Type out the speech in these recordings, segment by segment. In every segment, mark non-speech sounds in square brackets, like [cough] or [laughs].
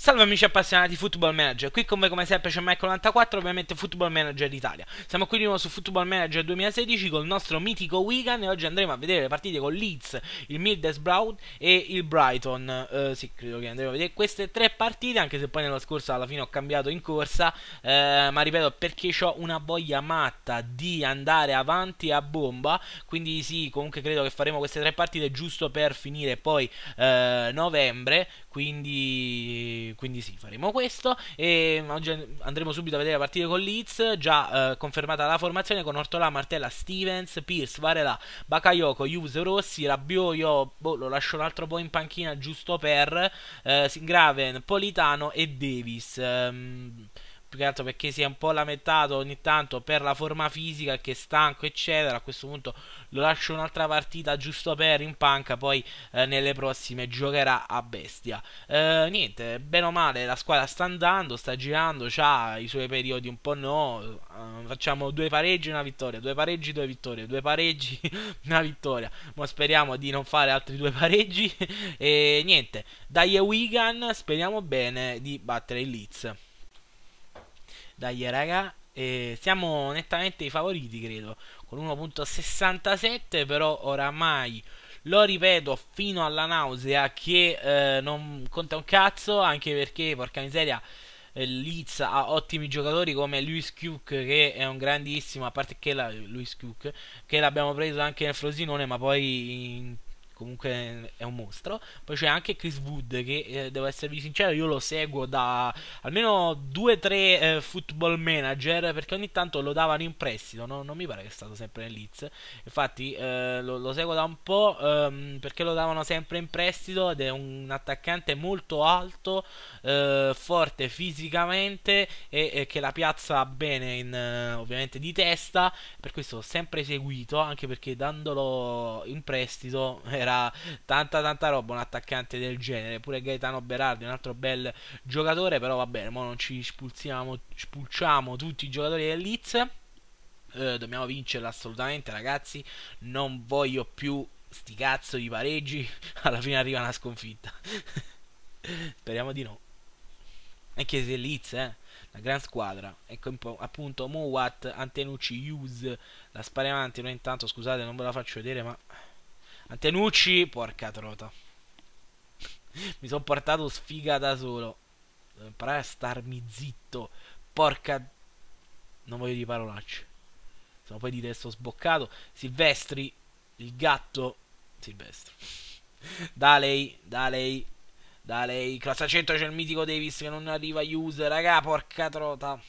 Salve amici appassionati di Football Manager, qui con voi come sempre c'è Mike94, ovviamente Football Manager d'Italia. Siamo qui di nuovo su Football Manager 2016 con il nostro mitico Wigan e oggi andremo a vedere le partite con Leeds, il Middlesbrough e il Brighton. Uh, sì, credo che andremo a vedere queste tre partite, anche se poi nello scorso alla fine ho cambiato in corsa, uh, ma ripeto perché ho una voglia matta di andare avanti a bomba, quindi sì, comunque credo che faremo queste tre partite giusto per finire poi uh, novembre, quindi, quindi sì, faremo questo. E oggi andremo subito a vedere la partita con Leeds. Già eh, confermata la formazione con Ortola, Martella, Stevens, Pierce, Varela, Bakayoko, Hughes, Rossi, Rabbio. boh, lo lascio un altro po' in panchina giusto per eh, Graven, Politano e Davis. Um, più che altro perché si è un po' lamentato ogni tanto per la forma fisica che è stanco eccetera. A questo punto lo lascio un'altra partita giusto per in panca poi eh, nelle prossime giocherà a bestia. Eh, niente bene o male la squadra sta andando sta girando ha i suoi periodi un po' no uh, facciamo due pareggi una vittoria due pareggi due vittorie due pareggi [laughs] una vittoria. Ma speriamo di non fare altri due pareggi. [laughs] E niente dai Wigan speriamo bene di battere il Leeds dai raga, e siamo nettamente i favoriti credo, con 1.67 però oramai lo ripeto fino alla nausea che eh, non conta un cazzo, anche perché porca miseria eh, Leeds ha ottimi giocatori come Luis Cook che è un grandissimo, a parte che la, Luis Cook che l'abbiamo preso anche nel Frosinone, ma poi in comunque è un mostro. Poi c'è anche Chris Wood che, eh, devo esservi sincero, io lo seguo da almeno 2-3 eh, football manager perché ogni tanto lo davano in prestito, no? non mi pare che è stato sempre nel Leeds. Infatti eh, lo, lo, seguo da un po' ehm, perché lo davano sempre in prestito ed è un attaccante molto alto, eh, forte fisicamente e, e, che la piazza bene in, eh, ovviamente di testa. Per questo ho sempre seguito, anche perché dandolo in prestito [laughs] era tanta tanta roba un attaccante del genere. Pure Gaetano Berardi, un altro bel giocatore, però va bene, mo non ci spulciamo tutti i giocatori del Leeds. Eh, dobbiamo vincerla assolutamente, ragazzi. Non voglio più sti cazzo di pareggi. [laughs] Alla fine arriva una sconfitta. [laughs] Speriamo di no. Anche se Leeds, eh, una gran squadra. Ecco appunto Mowat, Antenucci, Hughes, la spara avanti. Noi intanto, scusate, non ve la faccio vedere, ma Antenucci, porca trota. [laughs] Mi sono portato sfiga da solo. Devo imparare a starmi zitto. Porca... Non voglio di parolacce. Se no poi di testo sboccato. Silvestri, il gatto. Silvestri. [laughs] da lei, da lei. Da lei. Classe 100 c'è il mitico Davis che non arriva user. Raga, porca trota.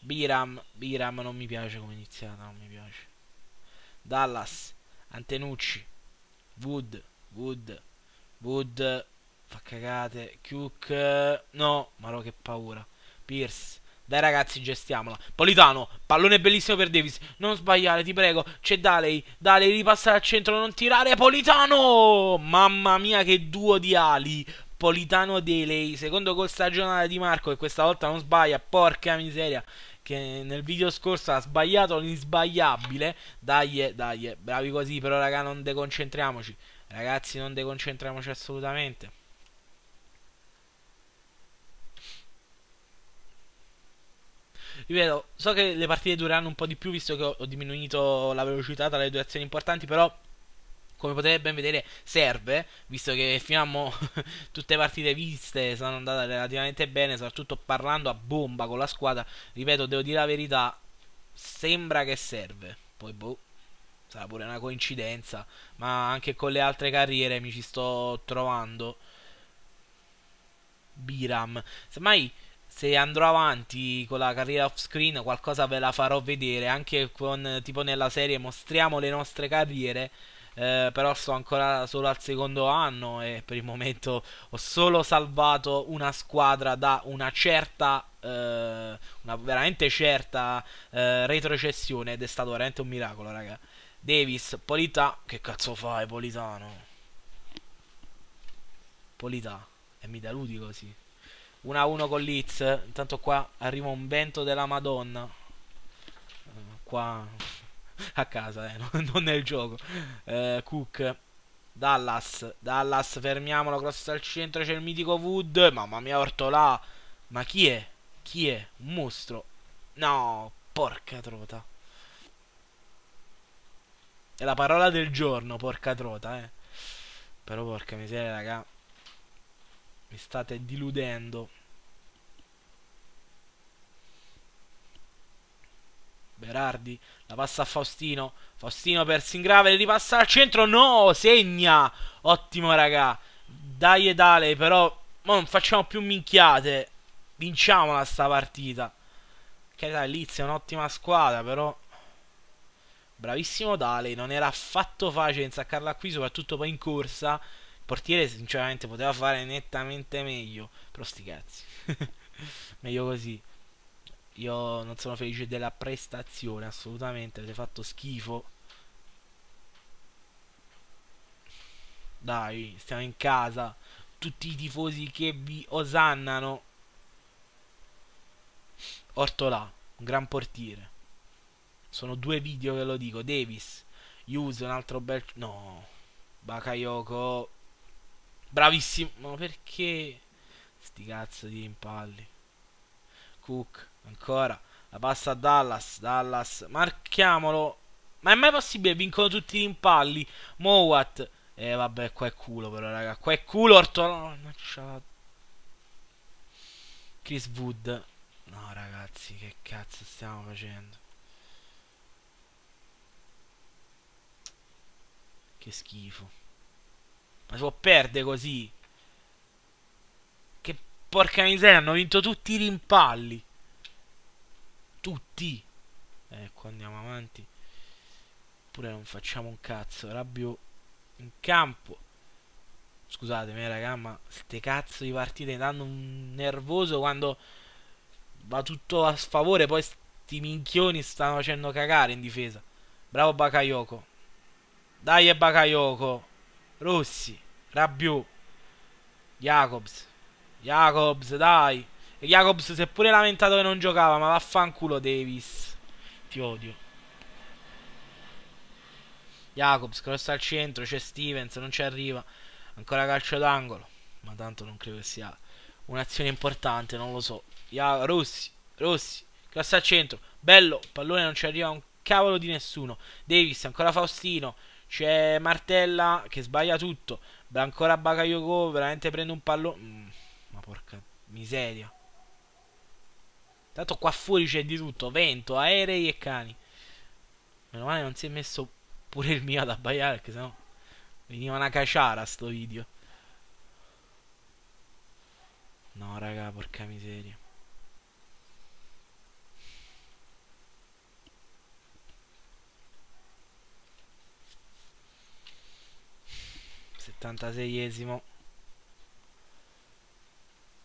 Biram. Biram non mi piace come iniziata, non mi piace. Dallas. Antenucci, Wood, Wood, Wood, fa cagate, Cook, no, ma no che paura, Pierce, dai ragazzi gestiamola, Politano, pallone bellissimo per Davis, non sbagliare ti prego, c'è Daley, Daley ripassare al centro, non tirare, Politano, mamma mia che duo di ali, Politano Daley, secondo gol stagionale di Marco che questa volta non sbaglia, porca miseria, che nel video scorso ha sbagliato l'insbagliabile. Dai, dai, bravi così, però raga non deconcentriamoci. Ragazzi non deconcentriamoci assolutamente. Ripeto, so che le partite dureranno un po' di più visto che ho, ho diminuito la velocità tra le due azioni importanti, però come potete ben vedere serve, visto che fino a mo [laughs] tutte le partite viste sono andate relativamente bene, soprattutto parlando a bomba con la squadra, ripeto, devo dire la verità, sembra che serve, poi boh, sarà pure una coincidenza, ma anche con le altre carriere mi ci sto trovando. Biram, semmai se andrò avanti con la carriera off screen qualcosa ve la farò vedere anche con tipo nella serie mostriamo le nostre carriere eh, però sto ancora solo al secondo anno e per il momento ho solo salvato una squadra da una certa, eh, una veramente certa eh, retrocessione ed è stato veramente un miracolo, raga. Davis, Polita, che cazzo fai, Politano? Polita, e mi deluti così. 1-1 con Leeds, intanto qua arriva un vento della Madonna. Qua [laughs] a casa, eh, [laughs] non nel gioco. Eh, Cook, Dallas, Dallas, fermiamolo, cross al centro, c'è il mitico Wood. Mamma mia, Ortolà. Ma chi è? Chi è? Un mostro. No, porca trota. È la parola del giorno, porca trota, eh. Però porca miseria, raga. Mi state diludendo. Berardi la passa a Faustino. Faustino per Singrave, ripassa al centro. No, segna. Ottimo, raga. Dai e dale, però non facciamo più minchiate. Vinciamola sta partita. Che dai, Liz è un'ottima squadra, però bravissimo Dale, non era affatto facile insaccarla qui, soprattutto poi in corsa. Portiere sinceramente poteva fare nettamente meglio, però sti cazzi. [laughs] meglio così. Io non sono felice della prestazione, assolutamente. Avete fatto schifo. Dai, stiamo in casa. Tutti i tifosi che vi osannano. Ortolà, un gran portiere. Sono due video che lo dico. Davis, Use, un altro bel... No. Bakayoko. Bravissimo. Ma perché? Sti cazzo di impalli. Cook. Ancora. La passa a Dallas. Dallas. Marchiamolo. Ma è mai possibile? Vincono tutti i rimpalli. Mowat. Eh vabbè, qua è culo però, raga. Qua è culo, Ortolo. Chris Wood. No, ragazzi, che cazzo stiamo facendo? Che schifo. Ma si può perdere così? Che porca miseria, hanno vinto tutti i rimpalli. Tutti. Ecco, andiamo avanti. Pure non facciamo un cazzo. Rabbio in campo. Scusatemi, raga, ma ste cazzo di partite danno un nervoso quando va tutto a sfavore. Poi sti minchioni stanno facendo cagare in difesa. Bravo Bakayoko. Dai Bakayoko. Rossi. Rabbio. Jacobs. Jacobs, dai. E Jacobs si è pure lamentato che non giocava, ma vaffanculo Davis. Ti odio. Jacobs, cross al centro, c'è Stevens, non ci arriva. Ancora calcio d'angolo. Ma tanto non credo che sia un'azione importante, non lo so. Ja Rossi, Rossi, cross al centro. Bello, pallone non ci arriva un cavolo di nessuno. Davis, ancora Faustino. C'è Martella che sbaglia tutto. Ancora Bakayoko, veramente prende un pallone. Mm, ma porca miseria. Tanto qua fuori c'è di tutto, vento, aerei e cani. Meno male non si è messo pure il mio ad abbaiare, perché sennò veniva una caciara sto video. No, raga, porca miseria. Settantaseiesimo.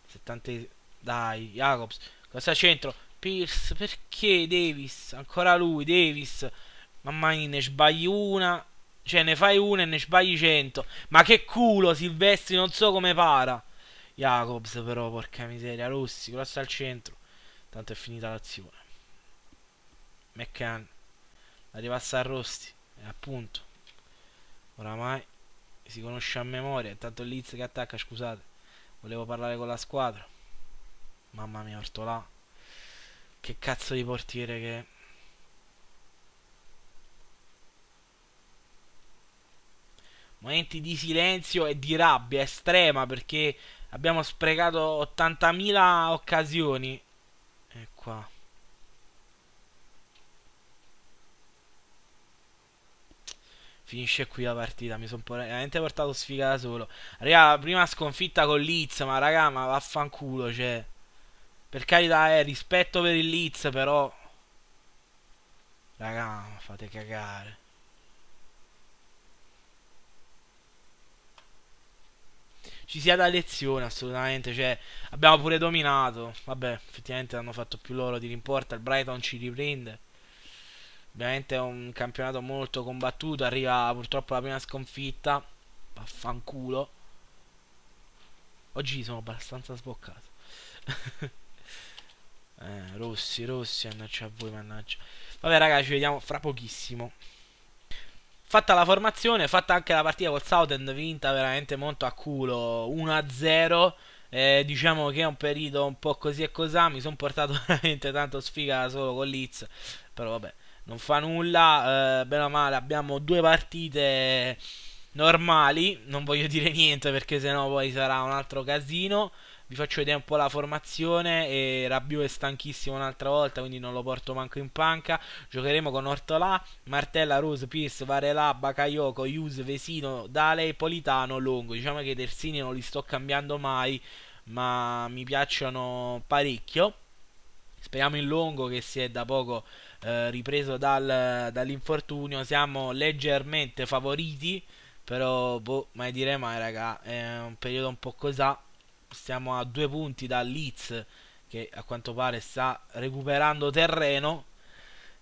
Settantesimo. Dai, Jacobs. Cosa centro? Pierce, perché Davis? Ancora lui, Davis. Mamma mia, ne sbagli una. Cioè, ne fai una e ne sbagli cento. Ma che culo, Silvestri, non so come para. Jacobs, però, porca miseria. Rossi, cross al centro. Tanto è finita l'azione. McCann. Ripassa a Rosti. E appunto. Oramai si conosce a memoria. Intanto Liz che attacca, scusate. Volevo parlare con la squadra. Mamma mia, Ortolà. Che cazzo di portiere che. Momenti di silenzio e di rabbia estrema perché abbiamo sprecato 80.000 occasioni. E qua. Finisce qui la partita. Mi sono veramente portato sfiga da solo. Arriva la prima sconfitta con Leeds. Ma raga, ma vaffanculo. Cioè. Per carità, eh, rispetto per il Leeds, però... Raga, fate cagare. Ci sia da lezione, assolutamente. Cioè, abbiamo pure dominato. Vabbè, effettivamente hanno fatto più loro di rimporta. Il Brighton ci riprende. Ovviamente è un campionato molto combattuto. Arriva purtroppo la prima sconfitta. Vaffanculo. Oggi sono abbastanza sboccato. [laughs] Eh, rossi, rossi, mannaggia a voi, mannaggia. Vabbè, ragazzi, ci vediamo fra pochissimo. fatta la formazione, fatta anche la partita col Southend, vinta veramente molto a culo 1-0. Eh, diciamo che è un periodo un po' così e così. Mi sono portato [laughs] veramente tanto sfiga solo con Leeds. Però vabbè, non fa nulla. Eh, bene o male, abbiamo due partite normali. Non voglio dire niente perché sennò poi sarà un altro casino. Vi faccio vedere un po' la formazione. E Rabiot è stanchissimo un'altra volta, quindi non lo porto manco in panca. Giocheremo con Ortolà, Martella, Rose, Pierce, Varela, Bakayoko, Hughes, Vesino, Dale, Politano, Longo. Diciamo che i terzini non li sto cambiando mai, ma mi piacciono parecchio. Speriamo in Longo che si è da poco eh, ripreso dal, dall'infortunio. Siamo leggermente favoriti. Però, boh, mai dire mai, raga. È un periodo un po' così. Stiamo a due punti da Leeds, che a quanto pare sta recuperando terreno.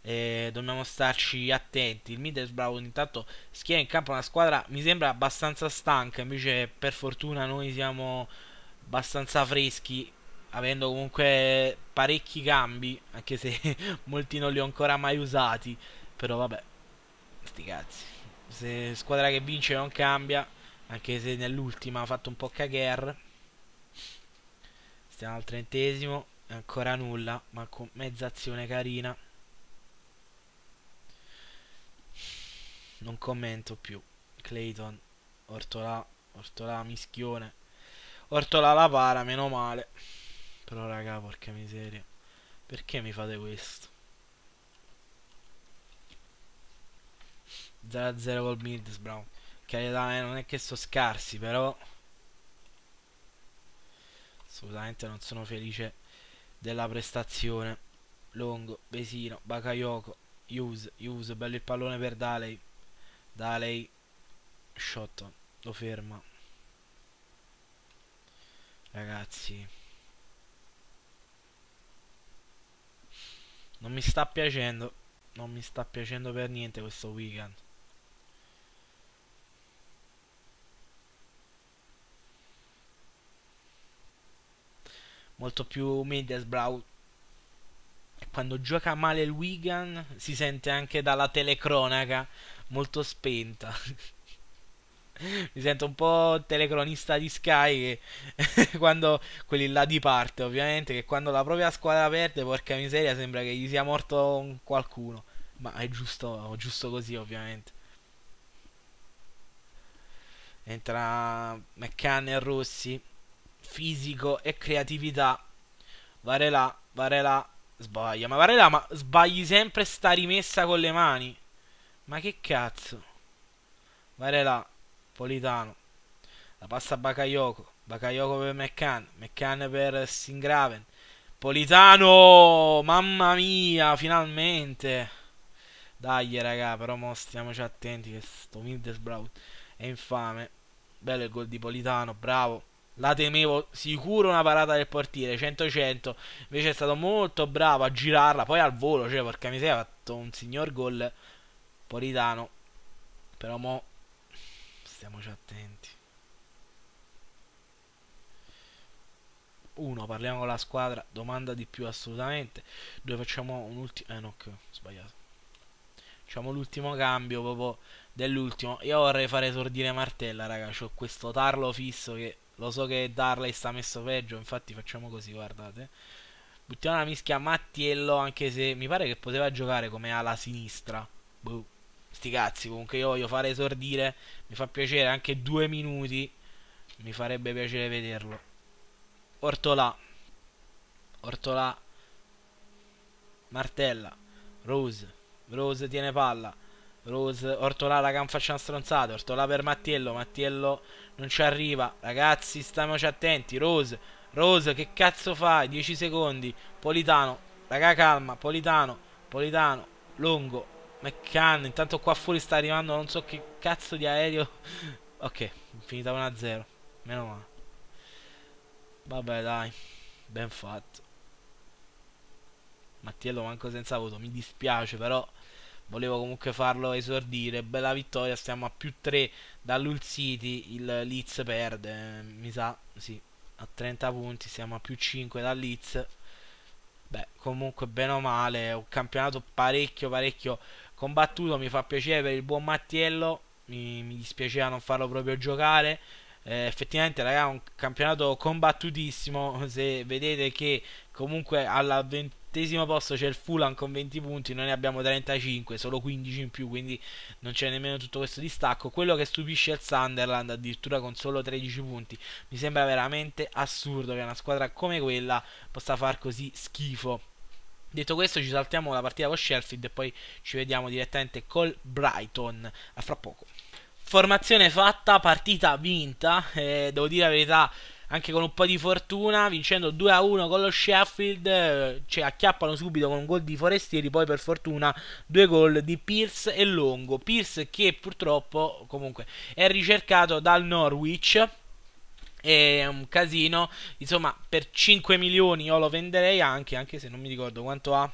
E dobbiamo starci attenti. Il Middlesbrough intanto schia in campo una squadra mi sembra abbastanza stanca. Invece, per fortuna, noi siamo abbastanza freschi. Avendo comunque parecchi cambi, anche se [laughs] molti non li ho ancora mai usati. Però vabbè, sti cazzi. Se squadra che vince non cambia, anche se nell'ultima ha fatto un po' cagher. Stiamo al trentesimo, ancora nulla, ma con mezza azione carina. Non commento più. Clayton, Ortola, Ortola mischione. Ortola la para, meno male. Però raga, porca miseria. Perché mi fate questo? 0-0 col Middlesbrough. Carità, eh, non è che sono scarsi, però assolutamente non sono felice della prestazione. Longo, Vesino, Bakayoko, Use, Use, bello il pallone per Daley. Daley, Shotton, lo ferma. Ragazzi, non mi sta piacendo, non mi sta piacendo per niente questo weekend. molto più Middlesbrough quando gioca male il Wigan si sente anche dalla telecronaca molto spenta [laughs] [laughs] mi sento un po' telecronista di Sky che [laughs] quando quelli là di parte ovviamente che quando la propria squadra perde porca miseria sembra che gli sia morto qualcuno ma è giusto, giusto così ovviamente entra McCann e Rossi fisico e creatività. Varela, Varela sbaglia. Ma Varela, ma sbagli sempre sta rimessa con le mani. Ma che cazzo? Varela, Politano. La passa Bakayoko. Bakayoko per McCann. McCann per Singraven. Politano! Mamma mia, finalmente. Dai, raga, però mo stiamoci attenti che sto Middlesbrough è infame. Bello il gol di Politano, bravo. La temevo sicuro una parata del portiere 100-100. Invece è stato molto bravo a girarla. Poi al volo, cioè, porca miseria, ha fatto un signor gol. Politano. Però mo. Stiamoci attenti. Uno, parliamo con la squadra. Domanda di più assolutamente. Due, facciamo un ultimo. Eh no, che ho sbagliato. Facciamo l'ultimo cambio proprio dell'ultimo. Io vorrei fare esordire Martella, raga. C'ho questo tarlo fisso che lo so che Darley sta messo peggio, infatti facciamo così, guardate. Buttiamo la mischia a Mattiello, anche se mi pare che poteva giocare come ala sinistra. Boh. Sti cazzi, comunque io voglio fare esordire. Mi fa piacere anche due minuti. Mi farebbe piacere vederlo. Ortolà. Ortolà. Martella. Rose. Rose tiene palla. Rose, Ortolà la can faccia una stronzata. Ortolà per Mattiello. Mattiello non ci arriva. Ragazzi, stiamoci attenti. Rose, Rose, che cazzo fai? 10 secondi. Politano, raga, calma. Politano, Politano, lungo. McCann, intanto qua fuori sta arrivando non so che cazzo di aereo. [laughs] ok, finita 1-0. Meno male. Vabbè, dai. Ben fatto. Mattiello manco senza voto. Mi dispiace, però volevo comunque farlo esordire. Bella vittoria, stiamo a più 3 dall'Hull City. Il Leeds perde, mi sa, sì, a 30 punti, siamo a più 5 dal Leeds. Beh, comunque bene o male, un campionato parecchio parecchio combattuto, mi fa piacere per il buon Mattiello, mi, mi dispiaceva non farlo proprio giocare. Eh, effettivamente, raga, è un campionato combattutissimo. [laughs] Se vedete che comunque alla ventesimo posto c'è il Fulham con 20 punti, noi ne abbiamo 35, solo 15 in più, quindi non c'è nemmeno tutto questo distacco. Quello che stupisce è il Sunderland, addirittura con solo 13 punti. Mi sembra veramente assurdo che una squadra come quella possa far così schifo. Detto questo, ci saltiamo la partita con Sheffield e poi ci vediamo direttamente col Brighton. A fra poco. Formazione fatta, partita vinta. Eh, devo dire la verità, anche con un po' di fortuna, vincendo 2-1 con lo Sheffield. Eh, cioè, acchiappano subito con un gol di Forestieri. Poi, per fortuna, due gol di Pierce e Longo. Pierce che purtroppo, comunque, è ricercato dal Norwich è un casino. Insomma, per 5 milioni io lo venderei anche, anche se non mi ricordo quanto ha.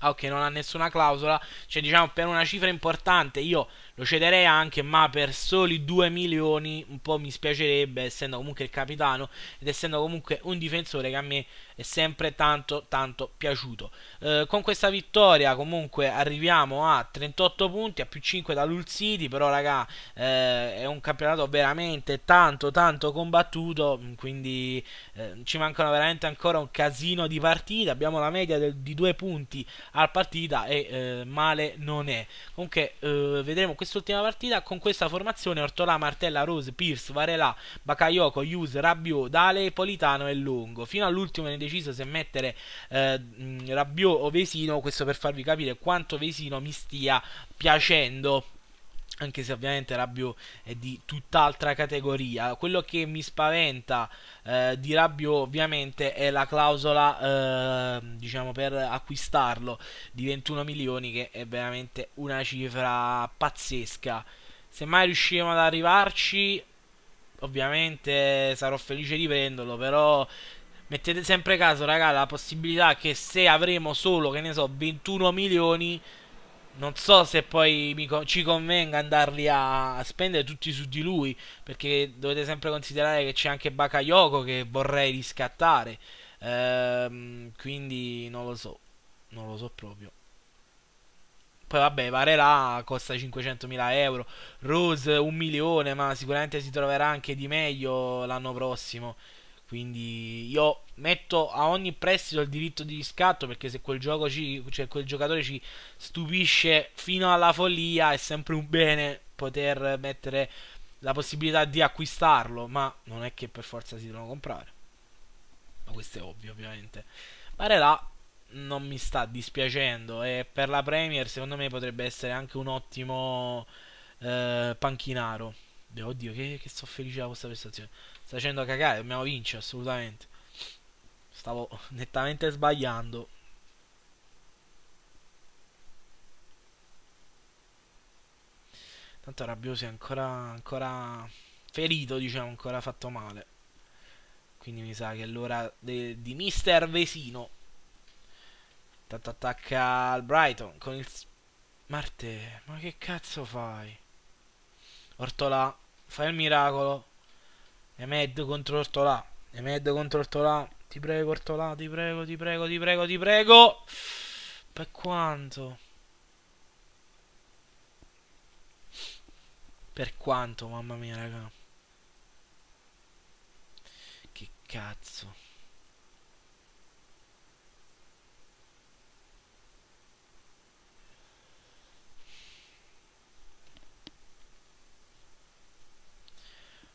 Ah, ok, non ha nessuna clausola. Cioè, diciamo, per una cifra importante io lo cederei anche, ma per soli 2 milioni un po' mi spiacerebbe, essendo comunque il capitano ed essendo comunque un difensore che a me è sempre tanto tanto piaciuto. Eh, con questa vittoria comunque arriviamo a 38 punti, a più 5 dall'Hull City, però raga eh, è un campionato veramente tanto tanto combattuto, quindi eh, ci mancano veramente ancora un casino di partite, abbiamo la media del, di 2 punti al partita e eh, male non è. Comunque eh, vedremo quest'ultima partita con questa formazione Ortolà, Martella, Rose, Pierce, Varela, Bakayoko, Hughes, Rabiot, Dale, Politano e Lungo. Fino all'ultimo ne deciso se mettere eh, Rabiot o Vesino, questo per farvi capire quanto Vesino mi stia piacendo anche se ovviamente Rabiot è di tutt'altra categoria. Quello che mi spaventa eh, di Rabiot ovviamente è la clausola eh, diciamo per acquistarlo di 21 milioni che è veramente una cifra pazzesca. Se mai riusciremo ad arrivarci ovviamente sarò felice di prenderlo, però mettete sempre caso, raga, la possibilità che se avremo solo, che ne so, 21 milioni, non so se poi mi, ci convenga andarli a, a, spendere tutti su di lui, perché dovete sempre considerare che c'è anche Bakayoko che vorrei riscattare. Ehm, quindi non lo so, non lo so proprio. Poi vabbè, Varela costa 500.000 euro, Rose un milione, ma sicuramente si troverà anche di meglio l'anno prossimo. Quindi io metto a ogni prestito il diritto di riscatto perché se quel, gioco ci, cioè quel giocatore ci stupisce fino alla follia è sempre un bene poter mettere la possibilità di acquistarlo, ma non è che per forza si devono comprare. Ma questo è ovvio ovviamente. Barella non mi sta dispiacendo e per la Premier secondo me potrebbe essere anche un ottimo eh, panchinaro. Beh, oddio, che, che sto felice da questa prestazione. Sta facendo cagare, dobbiamo vincere assolutamente. Stavo [laughs] nettamente sbagliando. Tanto Rabbiosi è ancora, ancora ferito, diciamo, ancora fatto male. Quindi mi sa che è l'ora di Mister Vesino. Tanto attacca al Brighton con il... Marte, ma che cazzo fai? Ortola, fai il miracolo. Emed contro Ortolà. Emed contro Ortolà. Ti prego, Ortolà, ti prego, ti prego, ti prego, ti prego. Per quanto? Per quanto, mamma mia, raga. Che cazzo.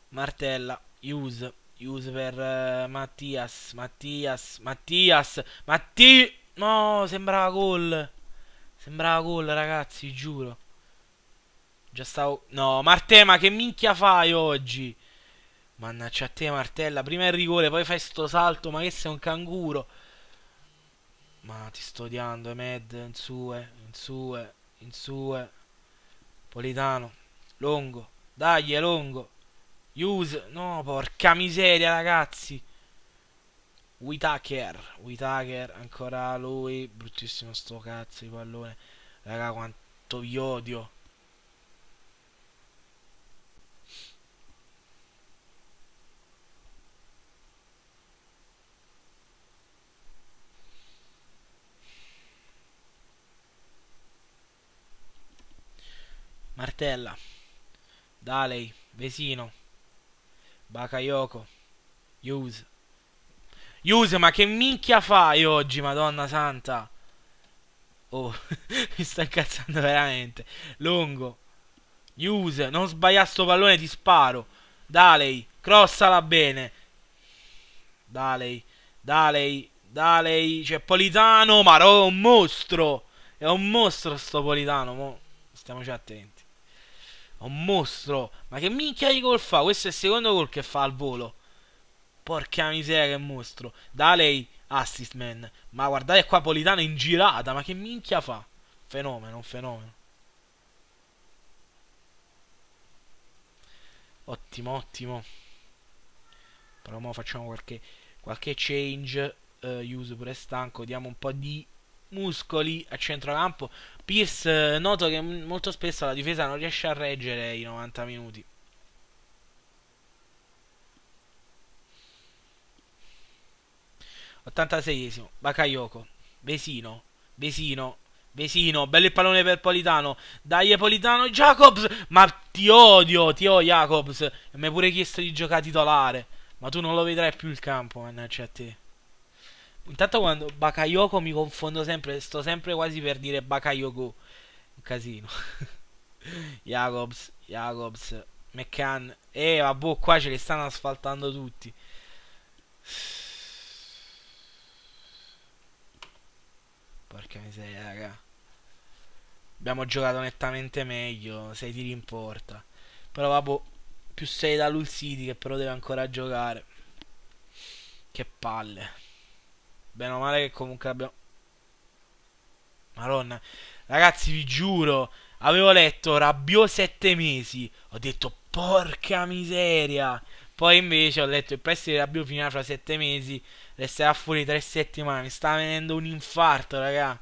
Martella Use. Use per uh, Mattias. Mattias. Mattias. Matti. No, sembrava gol. Sembrava gol, ragazzi, giuro. Già stavo... No, Martema, che minchia fai oggi? Mannaggia a te, Martella. Prima il rigore, poi fai sto salto. Ma che sei un canguro? Ma ti sto odiando, Emed. In sue, in sue, in sue. Politano. Longo. Dai, è longo. Use. No, porca miseria, ragazzi. Whitaker. Whitaker, ancora lui. Bruttissimo sto cazzo di pallone. Raga, quanto vi odio. Martella. Daley. Vesino. Bakayoko. Use. Use, ma che minchia fai oggi, madonna santa? Oh, [laughs] mi sta incazzando veramente. Lungo. Use, non sbagliare sto pallone, ti sparo. Daley, crossala bene. Daley, Daley, Daley. C'è Politano, ma è un mostro. È un mostro sto Politano, mo. Stiamoci attenti. Un mostro. Ma che minchia di gol fa? Questo è il secondo gol che fa al volo. Porca miseria, che mostro. Daley, assist man. Ma guardate qua Politano in girata. Ma che minchia fa? Fenomeno, un fenomeno. Ottimo, ottimo. Però ora facciamo qualche, qualche change. Uh, use pure stanco. Diamo un po' di muscoli a centrocampo. Pierce, uh, noto che molto spesso la difesa non riesce a reggere i 90 minuti. Ottantaseiesimo. Bakayoko. Vesino. Vesino. Vesino, bello il pallone per Politano. Dai Politano, Jacobs. Ma ti odio, ti odio Jacobs. Mi hai pure chiesto di giocare titolare. Ma tu non lo vedrai più il campo, mannaggia a te. Intanto quando Bakayoko mi confondo sempre, sto sempre quasi per dire Bakayoko. Un casino. [laughs] Jacobs, Jacobs, McCann. Eh, vabbè, qua ce li stanno asfaltando tutti. Porca miseria, raga. Abbiamo giocato nettamente meglio. 6 tiri in porta. Però vabbè, più 6 da Lull City che però deve ancora giocare. Che palle. Bene o male che comunque abbiamo... Madonna. Ragazzi, vi giuro, avevo letto Rabbio 7 mesi. Ho detto, porca miseria. Poi invece ho letto il prestito di Rabbio finirà fra 7 mesi. Resterà fuori 3 settimane. Mi sta venendo un infarto, raga.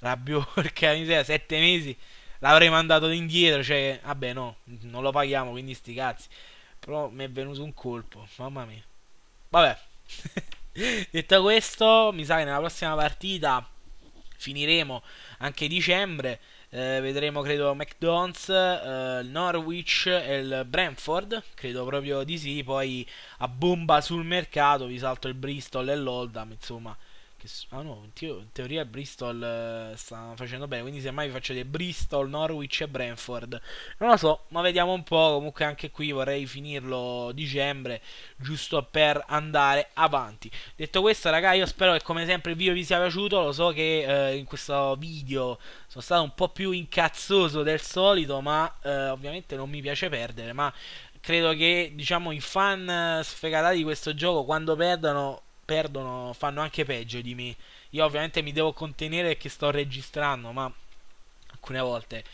Rabbio, [laughs] porca miseria, sette mesi l'avrei mandato indietro. Cioè, vabbè, no, non lo paghiamo, quindi sti cazzi. Però mi è venuto un colpo, mamma mia. Vabbè, [laughs] detto questo, mi sa che nella prossima partita finiremo anche dicembre. Eh, vedremo, credo, McDonald's, eh, Norwich e il Brentford. Credo proprio di sì. Poi a bomba sul mercato vi salto il Bristol e l'Oldham. Insomma, che, ah no, in, teo in teoria Bristol eh, sta facendo bene. Quindi semmai vi faccio dei Bristol, Norwich e Brentford. Non lo so, ma vediamo un po'. Comunque anche qui vorrei finirlo dicembre, giusto per andare avanti. Detto questo, raga, io spero che come sempre il video vi sia piaciuto. Lo so che eh, in questo video sono stato un po' più incazzoso del solito, ma eh, ovviamente non mi piace perdere. Ma credo che diciamo i fan sfegatati di questo gioco quando perdono perdono, fanno anche peggio di me. Io ovviamente mi devo contenere perché sto registrando, ma alcune volte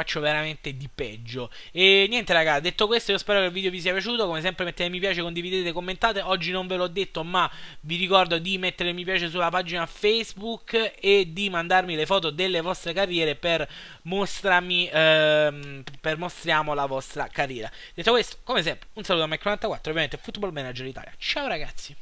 faccio veramente di peggio. E niente, raga, detto questo, io spero che il video vi sia piaciuto. Come sempre, mettete mi piace, condividete, commentate. Oggi non ve l'ho detto, ma vi ricordo di mettere mi piace sulla pagina Facebook e di mandarmi le foto delle vostre carriere per mostrarmi, ehm, per mostriamo la vostra carriera. Detto questo, come sempre, un saluto a Mac94, ovviamente Football Manager Italia. Ciao, ragazzi.